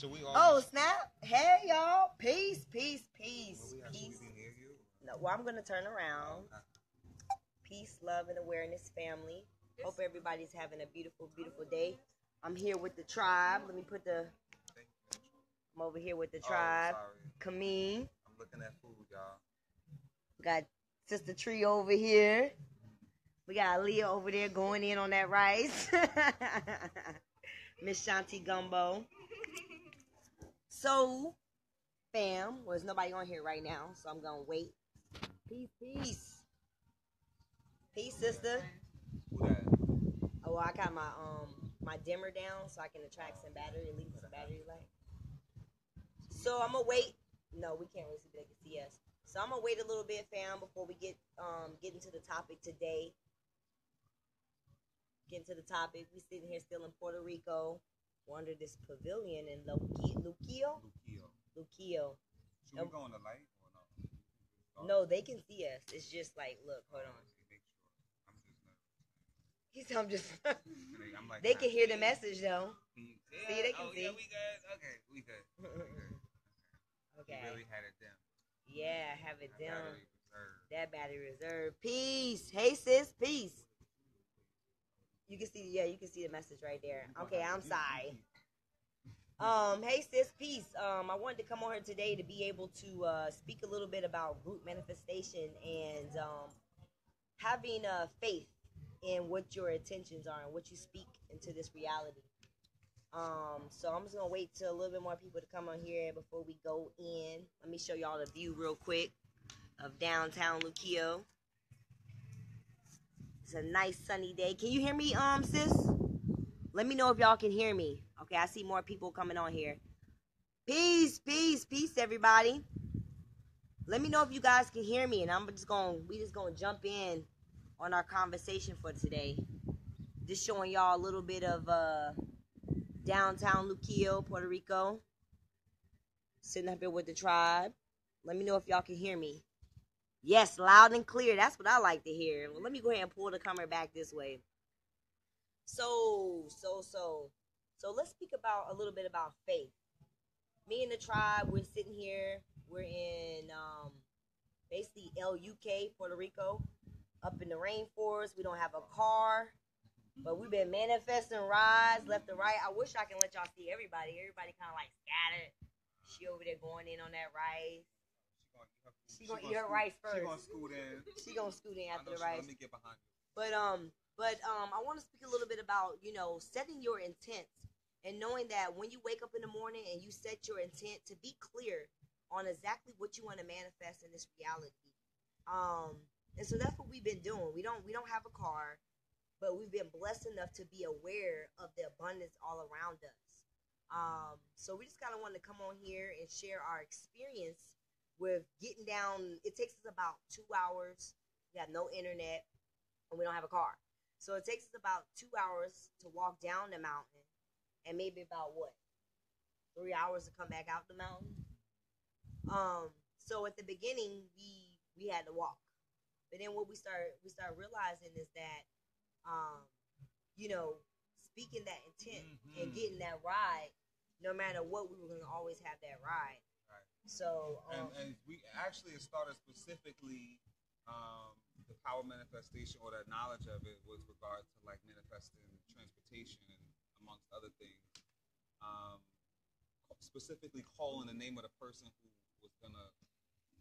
So we all. Oh snap! Hey y'all, peace, peace, peace, Well, we peace. be. No, well, I'm gonna turn around. Peace, love, and awareness, family. Hope everybody's having a beautiful, beautiful day. I'm here with the tribe. Let me put the. I'm over here with the Oh, tribe. sorry. Kameen. I'm looking at food, y'all. We got Sister Tree over here. We got Leah over there going in on that rice. Miss Shanti Gumbo. So, fam, well, there's nobody on here right now, so I'm gonna wait. Peace, peace. Peace, sister. Oh, I got my um my dimmer down so I can attract some battery, leave some battery light. So I'm gonna wait. No, we can't really see, but they can see us. So I'm gonna wait a little bit, fam, before we get um get into the topic today. Get into the topic. We sitting here still in Puerto Rico. We're under this pavilion in Luquillo. Luquillo. Luquillo. Luquillo. Should we go on the light or no? No, they can see us. It's just like, look, hold oh, on. Okay, make sure. I'm just. He's I'm just. Like, they can hear the message though. Mm, yeah, See, they can oh, see. Yeah, we good. Okay, we good. We good. Okay. You really had it down. Yeah, I have it down. That battery reserve. Peace. Hey sis, peace. You can see yeah, you can see the message right there. Okay, I'm sorry. Um, hey sis, peace. Um, I wanted to come on here today to be able to uh, speak a little bit about group manifestation and um, having uh, faith in what your intentions are and what you speak into this reality. Um, so I'm just gonna wait till a little bit more people to come on here before we go in. Let me show y'all the view real quick of downtown Luquillo. It's a nice sunny day. Can you hear me, um, sis? Let me know if y'all can hear me. Okay, I see more people coming on here. Peace, peace, peace, everybody. Let me know if you guys can hear me, and I'm just gonna we just gonna jump in on our conversation for today. Just showing y'all a little bit of uh downtown Luquillo, Puerto Rico. Sitting up here with the tribe. Let me know if y'all can hear me. Yes, loud and clear. That's what I like to hear. Well, let me go ahead and pull the camera back this way. So, so, so, so let's speak about a little bit about faith. Me and the tribe, we're sitting here. We're in um, basically LUK, Puerto Rico, up in the rainforest. We don't have a car, but we've been manifesting rides left and right. I wish I can let y'all see everybody. Everybody kind of like scattered. She over there going in on that rice. She gonna eat her rice first. She gonna scoot in. She gonna scoot in after the rice. Let me get behind you. But um, but um, I want to speak a little bit about you know setting your intents and knowing that when you wake up in the morning and you set your intent to be clear on exactly what you want to manifest in this reality. Um, and so that's what we've been doing. We don't we don't have a car, but we've been blessed enough to be aware of the abundance all around us. Um, so we just kind of wanted to come on here and share our experience with getting down. It takes us about two hours. We have no internet and we don't have a car. So it takes us about two hours to walk down the mountain and maybe about what? Three hours to come back out the mountain. Um, so at the beginning we we had to walk. But then what we start we start realizing is that um, you know, speaking that intent and Mhm. getting that ride, no matter what, we were gonna always have that ride. So And, um, and we actually started specifically um, the power manifestation or the knowledge of it with regard to like manifesting transportation and amongst other things. Um, specifically calling the name of the person who was gonna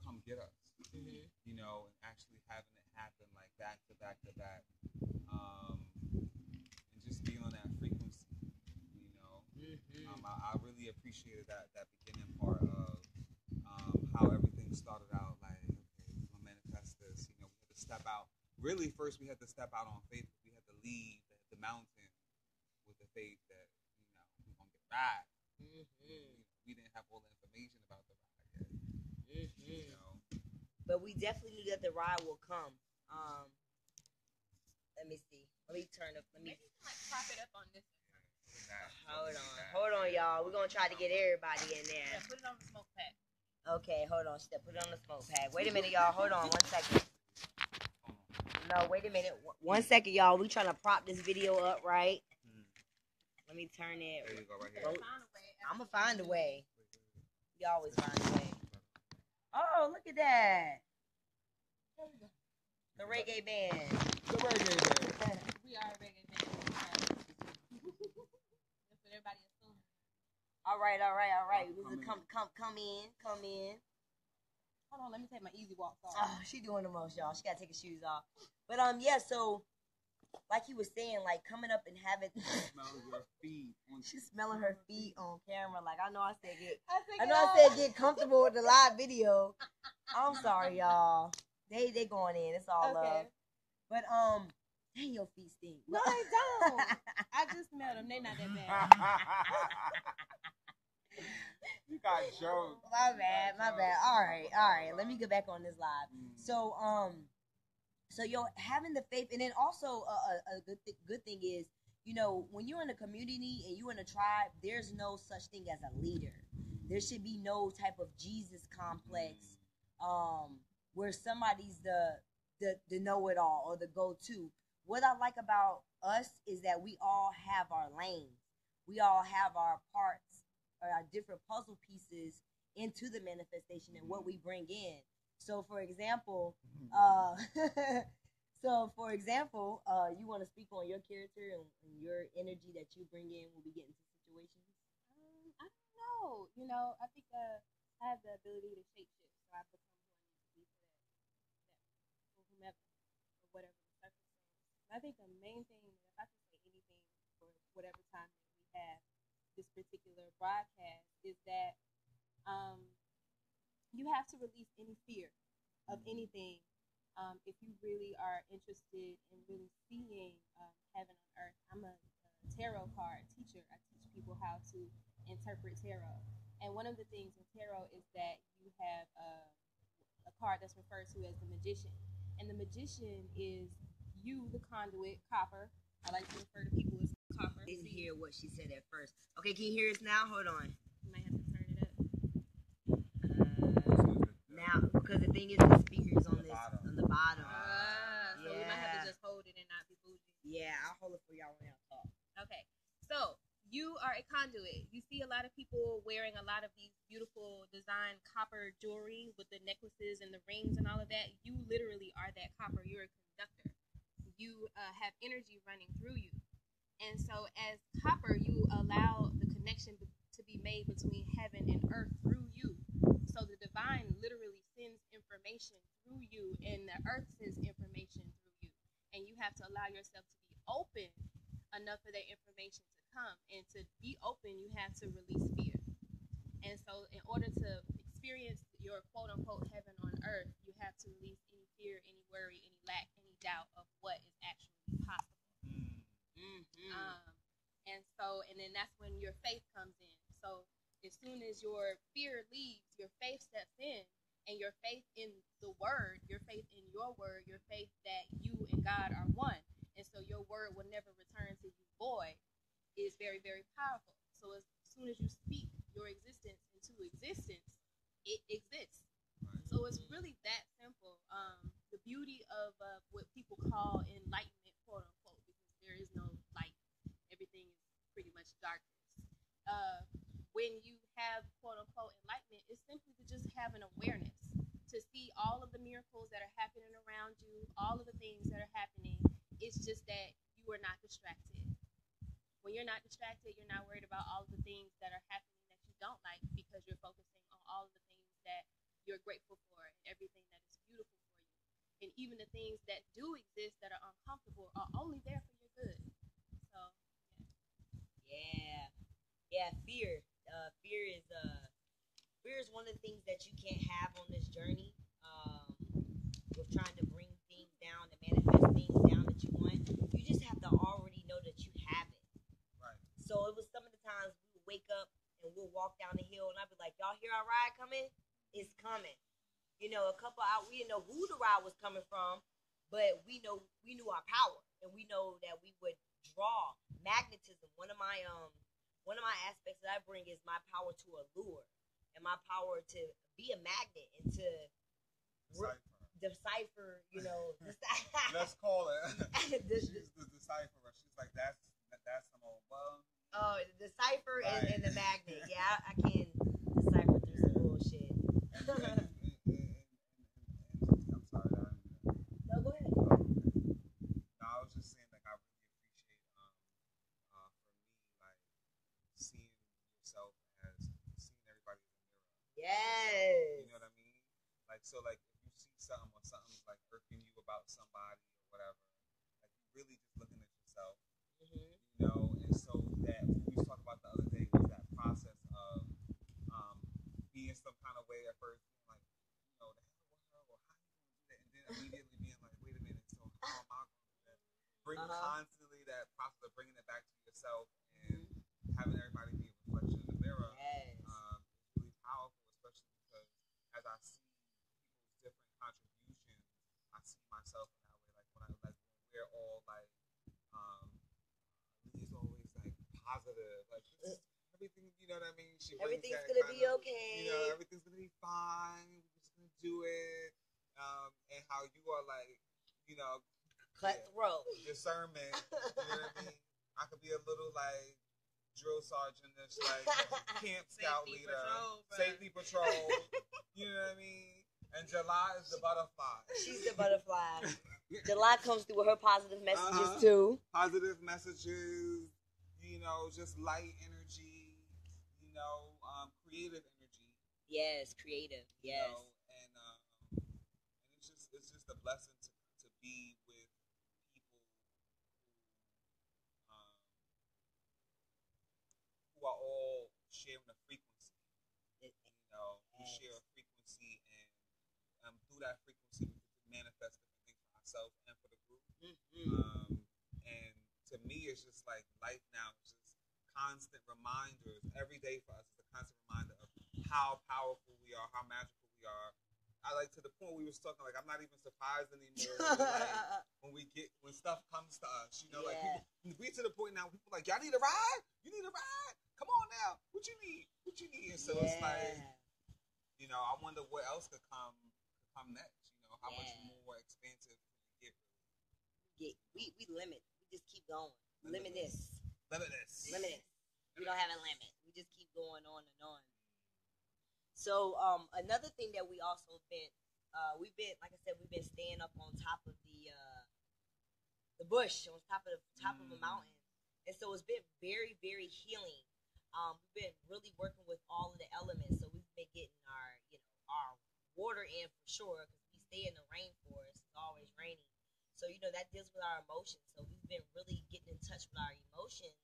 come get us. mhm. you know, and actually having it happen like back to back to back, um, and just being on that frequency, you know. Mhm. Um, I, I really appreciated that that beginning part of how everything started out. Like, okay, we're gonna manifest this. You know, we had to step out. Really, first we had to step out on faith. We had to leave the, the mountain with the faith that you know we're gonna get ride. Mhm. We, we didn't have all the information about the ride yet. You Mhm. know. but we definitely knew that the ride will come. Um, let me see. Let me turn up. Let me Maybe you can like prop it up on this. hold on. Hold on, y'all. We're gonna try to get everybody in Yeah, there. put it on the smoke pad. Okay, hold on. Step. Put it on the smoke pad. Wait a minute, y'all. Hold on. One second. No, wait a minute. One second, y'all. We trying to prop this video up, right? Mhm. Let me turn it. There you go, right here. Find a way. I'm gonna find a way. We always find a way. Oh, look at that. The reggae band. The reggae band. We are a reggae band. That's what everybody assumes. All right, all right, all right. We Come come, come, come in, come in. Hold on, let me take my easy walk off. Oh, she doing the most, y'all. She gotta take her shoes off. But um, yeah. So, like he was saying, like coming up and having, Smell your feet. on- she's smelling her feet on camera. Like I know I said get, I, I know I said get comfortable with the live video. I'm sorry, y'all. They they going in. It's all love. But um, dang, your feet stink. No, they don't. I just smelled them. They not that bad. you got jokes. my bad, my bad. All right, all right. Let me get back on this live. Mm. So um, so yo, having the faith, and then also a, a, a good th- good thing is, you know, when you're in a community and you're in a tribe, there's no such thing as a leader. There should be no type of Jesus complex, um, where somebody's the the the know it all or the go to. What I like about us is that we all have our lanes. We all have our parts or our different puzzle pieces into the manifestation and what we bring in. So, for example, uh, so for example, uh, you want to speak on your character and, and your energy that you bring in when we get into situations. Um, I don't know. You know, I think uh, I have the ability to shape shift, so I become who I need to be for that, that for whomever or whatever. And I think the main thing, if I can say anything for whatever time that we have this particular broadcast, is that um, you have to release any fear of anything um, if you really are interested in really seeing um, heaven on earth. I'm a, a tarot card teacher. I teach people how to interpret tarot. And one of the things in tarot is that you have uh, a card that's referred to as the magician. And the magician is you, the conduit, copper. I like to refer to people as copper. Didn't hear what she said at first. Okay, can you hear us now? Hold on. You might have to turn it up. Uh, now, because the thing is, the speakers on the this bottom. on the bottom. Ah, so we might have Yeah. to just hold it and not be bougie. Yeah, I'll hold it for y'all when y'all talk. Okay, so you are a conduit. You see a lot of people wearing a lot of these beautiful design copper jewelry with the necklaces and the rings and all of that. You literally are that copper. You're a conductor. You uh, have energy running through you. And so, as copper, you allow the connection to be made between heaven and earth through you. So, the divine literally sends information through you, and the earth sends information through you. And you have to allow yourself to be open enough for that information to come. And to be open, you have to release fear. And so, in order to experience your quote unquote heaven on earth, you have to release any fear, any worry, any lack, any doubt of what is actually. Mm-hmm. Um, and so, and then that's when your faith comes in. So, as soon as your fear leaves, your faith steps in, and your faith in the word, your faith in your word, your faith that you and God are one. And so, your word will never return to you void, is very, very powerful. So, as soon as you speak your existence into existence, it exists. So it's really that simple. Um, the beauty of uh, what people call enlightenment, quote unquote, because there is no light. Everything is pretty much darkness. Uh, when you have quote unquote enlightenment, it's simply to just have an awareness to see all of the miracles that are happening around you, all of the things that are happening. It's just that you are not distracted. When you're not distracted, you're not worried about all of the things that are happening that you don't like because you're focusing on all of the things that you're grateful for and everything that is beautiful for you. And even the things that do exist that are uncomfortable are only there for your good. So, Yeah, Fear, uh, fear is uh, fear is one of the things that you can't have on this journey. Um, with trying to bring things down and manifest things down that you want, you just have to already know that you have it. Right. So it was some of the times we would wake up and we'll walk down the hill, and I'd be like, "Y'all hear our ride coming? It's coming." You know, a couple out. We didn't know who the ride was coming from, but we know we knew our power, and we know that we would draw magnetism. One of my um, one of my aspects that I bring is my power to allure, and my power to be a magnet and to Decipher. decipher. You know, Let's call it. She's the decipherer. She's like, that's that, that's some old bum. Oh, the cipher and, Right. and the magnet. Yeah, I I, I can decipher through some bullshit. And, and, and, and, and, and, I'm sorry. I, No, go ahead. No, I was just saying, like, I really appreciate, um, uh, for me, like, seeing yourself as seeing everybody as a mirror. Yes. You know what I mean? Like, so, like, if you see something or something's like irking you about somebody or whatever, like, you're really just looking at yourself, Mhm. you know. And so that we was talking about the other day was that process of, um, being some kind of way at first, like, you know, the hell or how you do that, and then immediately being like, wait a minute, so how am I do that? Bring Uh-huh. constantly that process of bringing it back to yourself and having everybody be a reflection the mirror Yes. um, is really powerful, especially because as I see people's different contributions, I see myself in that way. Like when I like when we're all like, um, Lee's always like positive, like everything. You know what I mean? She Everything's gonna be of- okay. You know, everything's gonna be fine. We're just gonna do it. Um, and how you are like, you know, Cutthroat. discernment. You know what I mean? I could be a little like drill sergeant, that's like camp scout Safety leader, patrol, safety patrol. you know what I mean? And July is the butterfly. She's the butterfly. July comes through with her positive messages Uh-huh. too. Positive messages. You know, just light energy. You know, um, creative energy. Yes, creative. You Yes. know, and um, and it's just it's just a blessing to to be with people who um who are all sharing a frequency. You know, who Yes. share a frequency, and um, through that frequency, we get to manifest different things for ourselves and for the group. Um, and to me, it's just like life now is just constant reminders every day for us. It's a constant reminder of how powerful we are, how magical we are. I like to the point we was talking like I'm not even surprised anymore when, like, when we get when stuff comes to us. You know, like Yeah. people, we to the point now people like y'all need a ride. You need a ride. Come on now. What you need? What you need? And so it's like you know I wonder what else could come could come next. You know how Yeah. much more expansive can we get? Get, we we limit. We just keep going. Limitless. Limitless. Limitless. Limitless. We don't have a limit. We just keep going on and on. So um, another thing that we also been, uh, we've been, like I said, we've been staying up on top of the uh, the bush, on top of the top of a Mm. mountain, and so it's been very, very healing. Um, we've been really working with all of the elements, so we've been getting our, you know, our water in for sure because we stay in the rainforest. It's always raining, so you know that deals with our emotions. So we've been really getting in touch with our emotions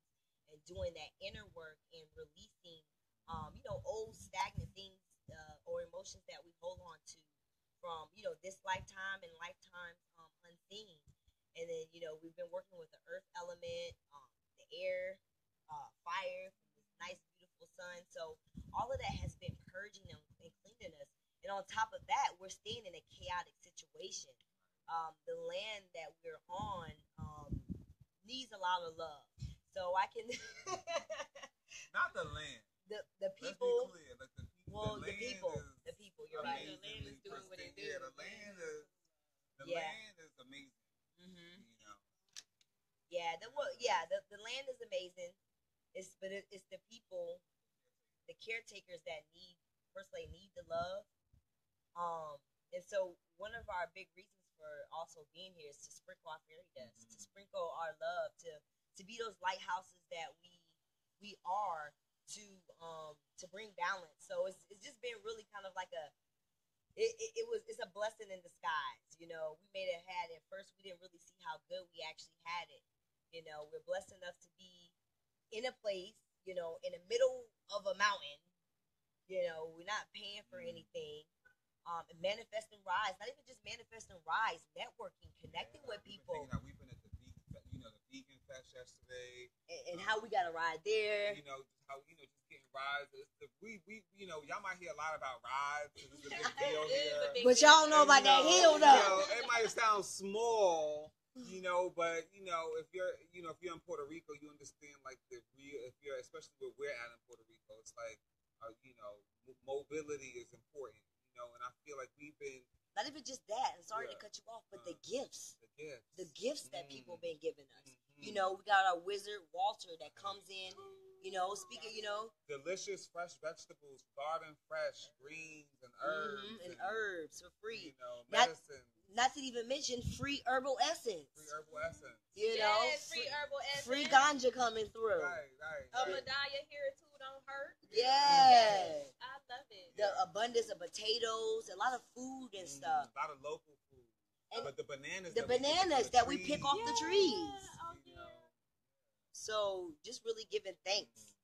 and doing that inner work and releasing, um, you know, old stagnant things uh, or emotions that we hold on to from, you know, this lifetime and lifetimes um, unseen. And then, you know, we've been working with the earth element, um, the air, uh, fire this nice, beautiful sun. So all of that has been purging and cleaning us. And on top of that, we're staying in a chaotic situation. Um, the land that we're on um, needs a lot of love. So I can Not the land. the the Let's be people. clear. Like the people. Well, the, the people, Is the people. You're right. The land is doing what it pristine. Yeah, the land is. The Yeah. land is amazing. hmm You know. Yeah, the well, yeah, the, the land is amazing. It's but it, it's the people, the caretakers that need first they need the love. Um, and so one of our big reasons for also being here is to sprinkle our fairy dust, to sprinkle our love, to to be those lighthouses that we we are to um to bring balance. So it's it's just been really kind of like a it, it, it was it's a blessing in disguise. You know, we made it had it first we didn't really see how good we actually had it. You know, we're blessed enough to be in a place, you know, in the middle of a mountain. You know, we're not paying for Mhm. anything. Um, and manifest and rise, not even just manifest and rise, networking, connecting Yeah, with we've people, hanging. We've been at the vegan, you know, the vegan fest yesterday. and, and how we got to ride there. You know, just how you know, just getting rides. The, we we you know, y'all might hear a lot about rides. 'cause It's a big deal It is a here. big But y'all know And, about that know, hill, you though. know, it might sound small, you know, but you know, if you're, you know, if you're in Puerto Rico, you understand like the real. If you're, especially where we're at in Puerto Rico, it's like, uh, you know, m- mobility is important. Know, and I feel like we've been Not even just that. And sorry to cut you off, but Uh, the gifts, the gifts, the gifts that Mm. people been giving us. Mhm. You know, we got our wizard Walter that comes in. You know, speaking, you know, delicious fresh vegetables, garden fresh greens and herbs mhm, and herbs for free. You know, medicine, Not to even mention free herbal essence. free herbal essence. You know, yes, free herbal essence. free ganja coming through. Right, right. A right. Medalla here too don't hurt. Yes. I love it. The abundance of potatoes, a lot of food and Mm, stuff. A lot of local food. And but the bananas. the that we pick off bananas the that we pick trees, off the Yeah. trees. Oh, yeah. So just really giving thanks.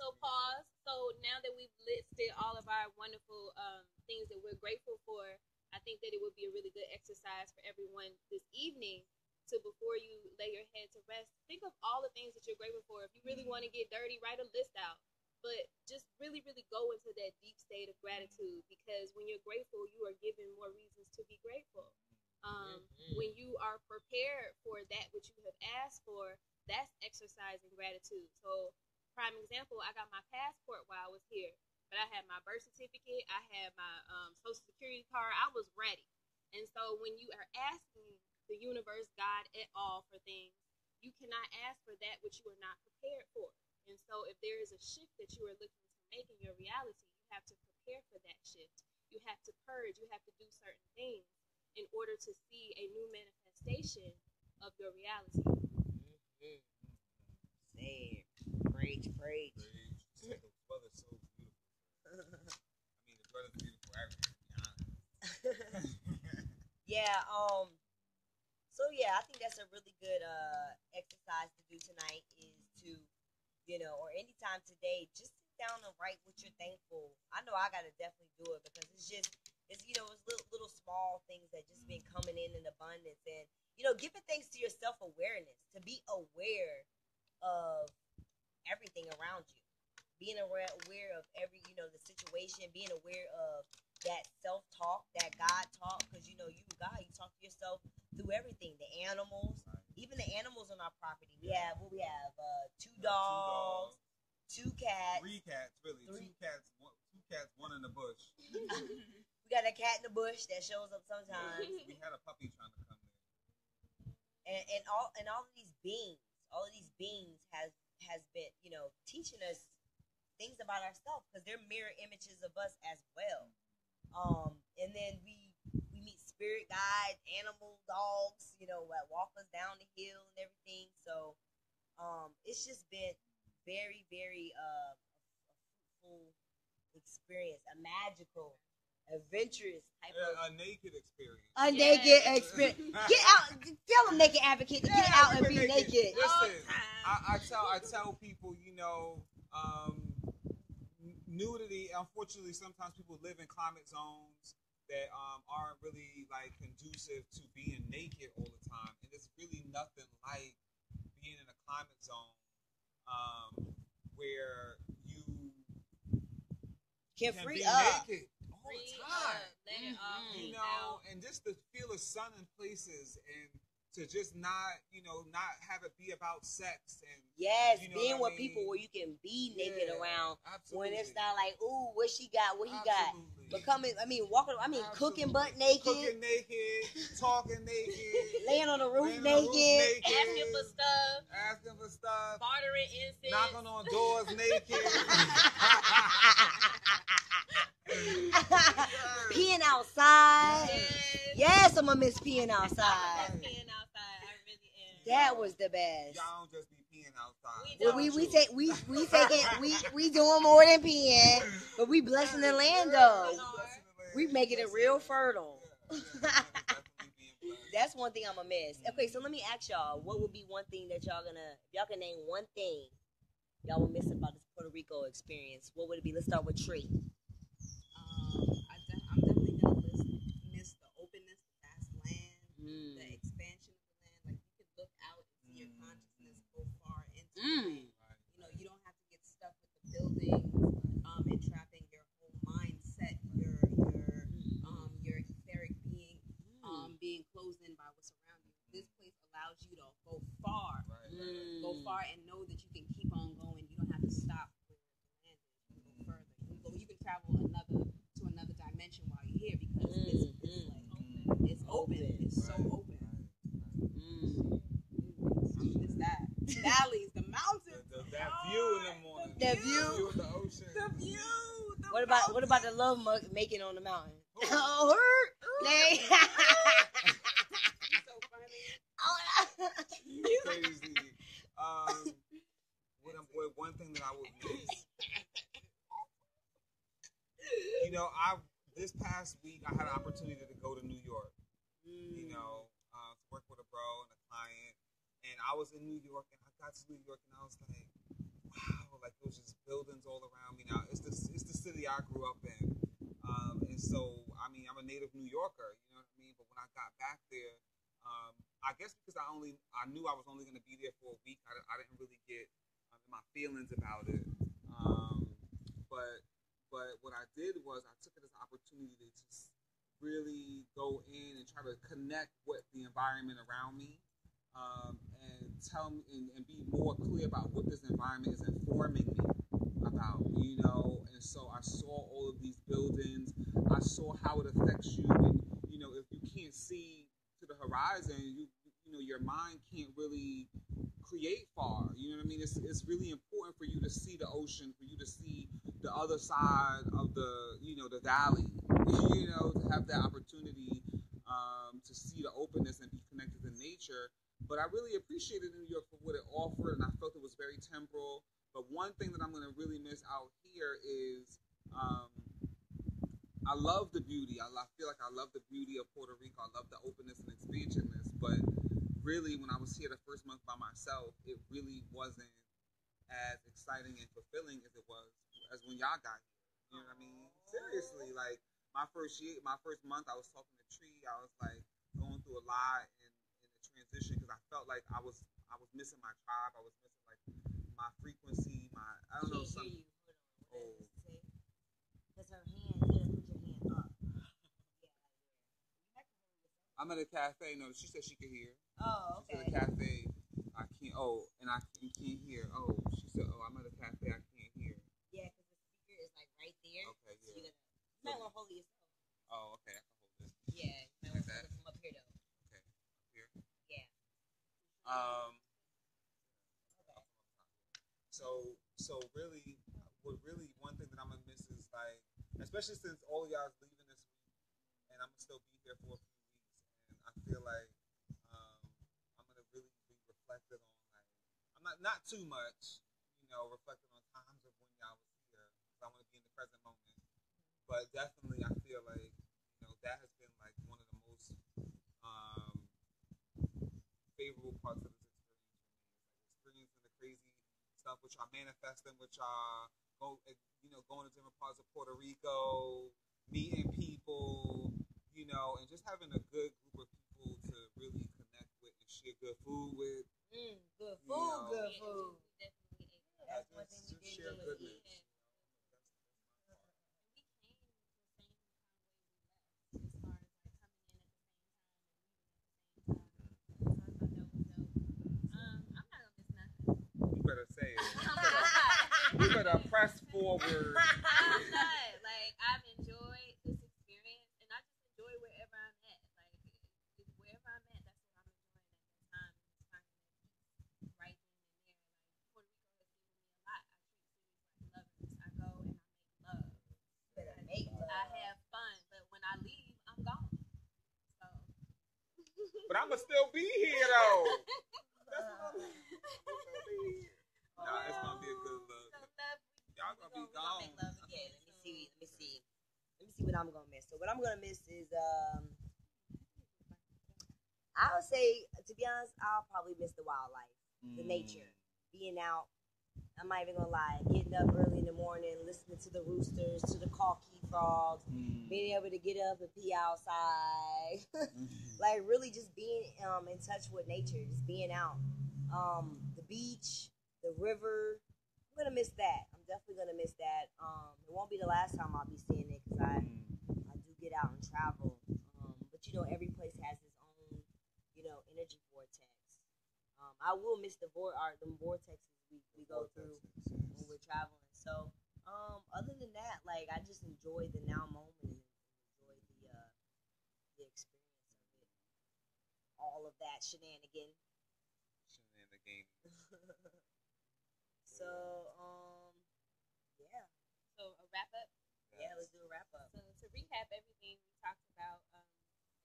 So pause. So now that we've listed all of our wonderful um, things that we're grateful for, I think that it would be a really good exercise for everyone this evening to before you lay your head to rest, think of all the things that you're grateful for. If you really want to get dirty, write a list out. But just really, really go into that deep state of gratitude because when you're grateful, you are given more reasons to be grateful. Um, Mhm. When you are prepared for that which you have asked for, that's exercising gratitude. So prime example, I got my passport while I was here, but I had my birth certificate, I had my um, social security card, I was ready. And so when you are asking the universe, God, at all for things, you cannot ask for that which you are not prepared for. And so if there is a shift that you are looking to make in your reality, you have to prepare for that shift. You have to purge, you have to do certain things in order to see a new manifestation of your reality. Say, preach, preach. Praise. The weather's so beautiful. I mean, the weather's beautiful everywhere, to be honest. Yeah. Um. So yeah, I think that's a really good uh exercise to do tonight. Is to, you know, or anytime today, just sit down and write what you're thankful. I know I gotta definitely do it because it's just it's you know it's little little small things that just been coming in in abundance and you know giving thanks to your self awareness to be aware of everything around you being aware, aware of every you know the situation being aware of that self talk that god talk because you know you god you talk to yourself through everything the animals even the animals on our property we have what we have uh two Two dogs two cats Three cats, really. Three. Two cats. One, two cats. One in the bush. we got a cat in the bush that shows up sometimes we had a puppy trying to come in. and, and all and all of these beings, all of these beings has has been, you know, teaching us things about ourselves because they're mirror images of us as well. Um, and then we we meet spirit guides, animal dogs, you know, that walk us down the hill and everything. So, um, it's just been very, very uh, a fruitful experience, a magical, adventurous type of A, a naked experience. a naked experience. Get out. Tell them naked advocate to get out and be can make naked. Listen. I, I tell I tell people, you know, um, n- nudity. Unfortunately, sometimes people live in climate zones that um, aren't really like conducive to being naked all the time, and it's really nothing like being in a climate zone um, where you Can can free be up. naked all Free the up, time. let it all Mhm. you know, out. and just to feel the sun in places and to just not, you know, not have it be about sex and Yes, You know being what I with people where you can be naked Yeah, around absolutely. when it's not like, ooh, what she got, what he got. Absolutely. Becoming, I mean, walking, I mean, cooking Absolutely. butt naked, cooking naked, talking naked, laying on the roof laying on the roof naked. Asking for stuff, asking for stuff, bartering incense. knocking on doors naked. peeing outside. Yes. Yes, I'm gonna miss peeing outside. just being outside. I really am. That was the best. Y'all don't just be peeing outside. We Well, we we take we we taking we we doing more than peeing, but we blessing the land though. We making it real fertile. That's one thing I'm gonna miss. Okay, so let me ask y'all, what would be one thing that y'all gonna if y'all can name one thing y'all will miss about this Puerto Rico experience? What would it be? Let's start with Tree. Um, I de- I'm definitely gonna miss, miss the openness, the vast land, Mm. the expansion of the land. Like you can look out and see your Mm. consciousness go far into Mm. You know, you don't have to get stuck with the buildings, um, entrapping your whole mindset, your your um your etheric being, um, being closed in by what's around you. This place allows you to go far, go Mm. far, and know that you can keep on going. You don't have to stop where the land. You can go further. You can go. You can travel another to another dimension while you're here because it's, it's Mm, like it's open. It's so open. Mm. I miss that. Valleys, the mountains. that view in the morning. The View view. of the ocean. The view. The What about what about the love mug making on the mountain? Oh, her. They. so funny. Oh, Crazy. Um, what I'm, what, one thing that I would miss. You know, I this past week I had an opportunity to go to New York. You know, uh, to work with a bro and a client, and I was in New York, and I got to New York, and I was like, wow, like it was just buildings all around me. Now it's the it's the city I grew up in, um, and so I mean I'm a native New Yorker, you know what I mean. But when I got back there, um, I guess because I only I knew I was only going to be there for a week, I, I didn't really get um, my feelings about it. Um, but but what I did was I took it as an opportunity to just really go in and try to connect with the environment around me um, and tell me and, and be more clear about what this environment is informing me about, you know. And so I saw all of these buildings. I saw how it affects you, and you know, if you can't see to the horizon, you you know, your mind can't really create far. You know what I mean? It's it's really important for you to see the ocean, for you to see the other side of the you know the valley. You know, to have that opportunity um, to see the openness and be connected to nature. But I really appreciated New York for what it offered, and I felt it was very temporal. But one thing that I'm going to really miss out here is um, I love the beauty. I, lo- feel like I love the beauty of Puerto Rico. I love the openness and expansionness. But really, when I was here the first month by myself, it really wasn't as exciting and fulfilling as it was as when y'all got here. You know what I mean? Seriously, like my first year, my first month, I was talking to Tree. I was like going through a lot transition because I felt like I was I was missing my tribe. I was missing like my frequency. My I don't know Can't some. hear you. Hold on. What Oh. does it say? Cause her hand, you gotta put your hand up. I'm at a cafe. No, she said she could hear. Oh, She said okay. a cafe. I can't. Oh, and I can't, can't hear. Oh, she said. Oh, I'm at a cafe. I can't hear. Yeah, cause the speaker is like right there. Okay, So yeah. you gotta, you might wanna hold yourself. Oh, okay. I can hold this Yeah, you might Like wanna that? hold it from up here though. here. Yeah. Um. So so really, what really one thing that I'm gonna miss is like, especially since all y'all's leaving this week, and I'm gonna still be here for a few weeks, and I feel like um, I'm gonna really be reflected on like, I'm not not too much, you know, reflecting on times of when y'all was here, I want to be in the present moment. But definitely, I feel like you know that has been like one of the most um, favorable parts of this experience for me. Is like experiencing the crazy stuff which y'all manifesting, which y'all go, you know, going to different parts of Puerto Rico, meeting people, you know, and just having a good group of people to really connect with and share good food with. Mm, good You food, know. good food. we definitely. That's Just- one thing we just share goodness. eat. We came the same kind of way we left, as far as like coming in at the same time and leaving at the same time. So I thought that was dope. Um, I'm not gonna miss nothing. You better say it. I'm not. You better press forward. I'm not. Like I've enjoyed this experience, and I just enjoy wherever I'm at. Like if wherever I'm at, that's what I'm enjoying at that time. Is finding that peace right then and there. Like Puerto Rico has given me a lot. I treat cities like lovers. I go and I make love. Better make. I have fun, but when I leave, I'm gone. So. But I'ma still be here though. That's what I'm- oh, Nah, it's gonna be a good look. Y'all gonna be gone. Okay, let me see. Let me see. Let me see what I'm gonna miss. So what I'm gonna miss is um I'll say to be honest, I'll probably miss the wildlife, the nature, being out. I'm not even gonna lie, getting up early in the morning, listening to the roosters, to the coquí frogs, Mm. being able to get up and pee outside. like really just being um in touch with nature, just being out. Um, the beach, the river. I'm gonna miss that. I'm definitely gonna miss that. Um, it won't be the last time I'll be seeing it because I I do get out and travel. Um, but you know every place has its own you know energy vortex. Um, I will miss the vor our the vortexes we, we go through when we're traveling. So, um, other than that, like I just enjoy the now moment and enjoy the uh, the experience of it. All of that shenanigan. Shenanigan. so, um, let's do a wrap up. So to recap everything we talked about, um,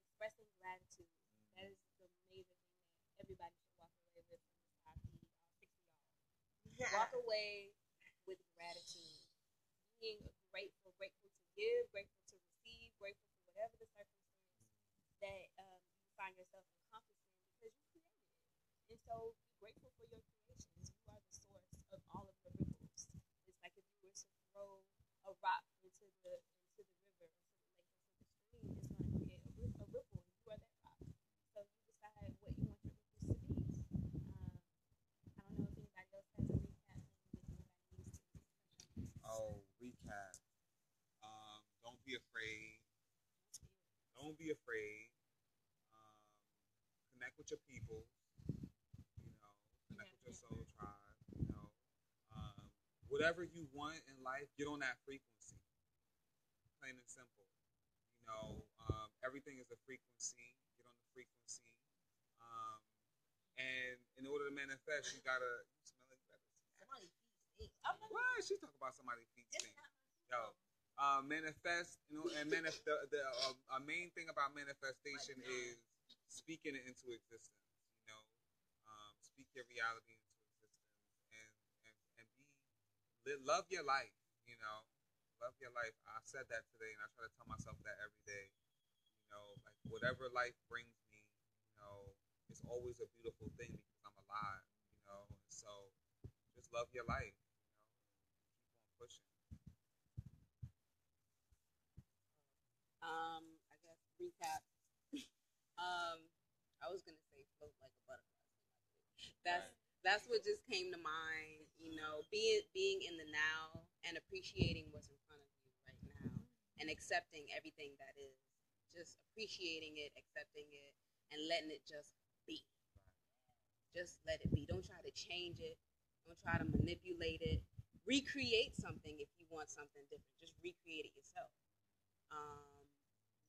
expressing gratitude. That is the major thing that everybody should walk away with from this happy uh, 60 y'all. Walk away with gratitude. Being grateful, grateful to give, grateful to receive, grateful for whatever the circumstance that um, you find yourself encompassing because you created it. And so be grateful for your creations. You are the source of all of the ripples. It's like if you were to throw a rock into the into the river, into the lake, into the stream, it's going to create a, ri- a ripple, and you are that rock. So you decide what you want your ripples to be. Um, I don't know if anybody else has a recap thing that anybody needs to touch on. Oh, recap. Um, don't be afraid. Don't be afraid. Um, connect with your people. You know, connect with your soul tribe. You know, um, whatever you want in life, get on that frequency. Plain and simple. You know, um, everything is a frequency. Get on the frequency. Um, and in order to manifest, you gotta you smell it better. Somebody feet stink. What? She talking about somebody feet stink. Yo, uh, manifest, you know, and manif- the, the uh, a main thing about manifestation is speaking it into existence. You know, um, speak your reality into existence, and and and be love your life. You know, love your life. I said that today, and I try to tell myself that every day. You know, like whatever life brings me, you know, it's always a beautiful thing because I'm alive. You know, so just love your life. You know, keep on pushing. Um, I guess recap. um, I was gonna say float like a butterfly. That's that's what just came to mind. You know, being being in the now and appreciating what's in front of you right now, and accepting everything that is. Just appreciating it, accepting it, and letting it just be. Just let it be. Don't try to change it. Don't try to manipulate it. Recreate something if you want something different. Just recreate it yourself. Um,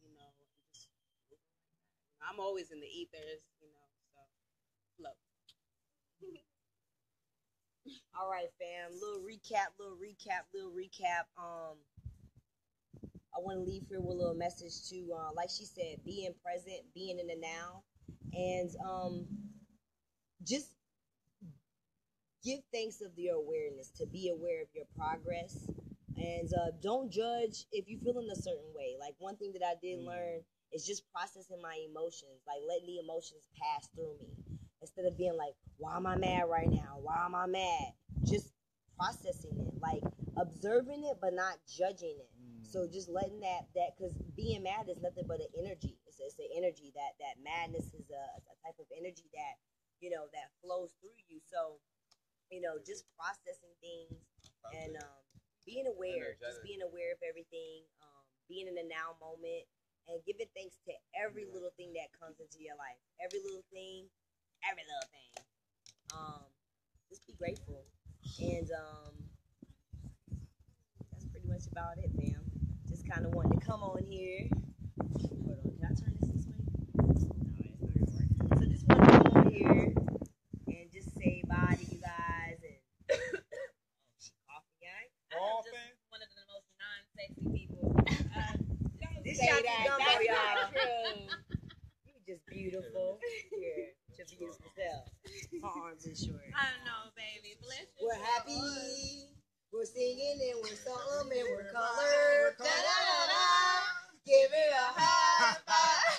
you know, and just move on like that. I'm always in the ethers, you know, so flow. All right, fam. Little recap, little recap, little recap. Um, I want to leave here with a little message to, uh, like she said, being present, being in the now, and um, just give thanks of your awareness to be aware of your progress, and uh, don't judge if you feel in a certain way. Like one thing that I did Mm. learn is just processing my emotions, like letting the emotions pass through me instead of being like, why am I mad right now? Why am I mad? Just processing it, like observing it, but not judging it. So just letting that that because being mad is nothing but an energy. It's, it's an energy that that madness is a, a type of energy that you know that flows through you. So you know just processing things and um, being aware, just being aware of everything, um, being in the now moment, and giving thanks to every little thing that comes into your life. Every little thing, every little thing. Um, just be grateful, and um, that's pretty much about it, fam. Just kind of wanted to come on here. Hold on, can I turn this this way? No, it's not gonna work. So just wanted to come on here and just say bye to you guys and. she coughing, guy. All I'm just things? one of the most non-sexy people. Uh, don't This say that. That's y'all. not true. You just beautiful. Yeah, your beautiful self. Her arms is short. I don't know, baby. Bless you. We're happy. We're singing and we're something and we're colored. Da-da-da-da. Give it a high five.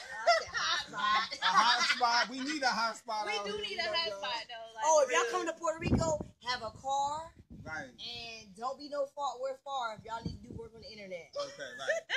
I high. A hot spot. We need a hot spot. We do need a you know, hot spot though. Like, Oh, if y'all really. come to Puerto Rico, have a car Right. and don't be no far. We're far if y'all need to do work on the internet. Okay, right.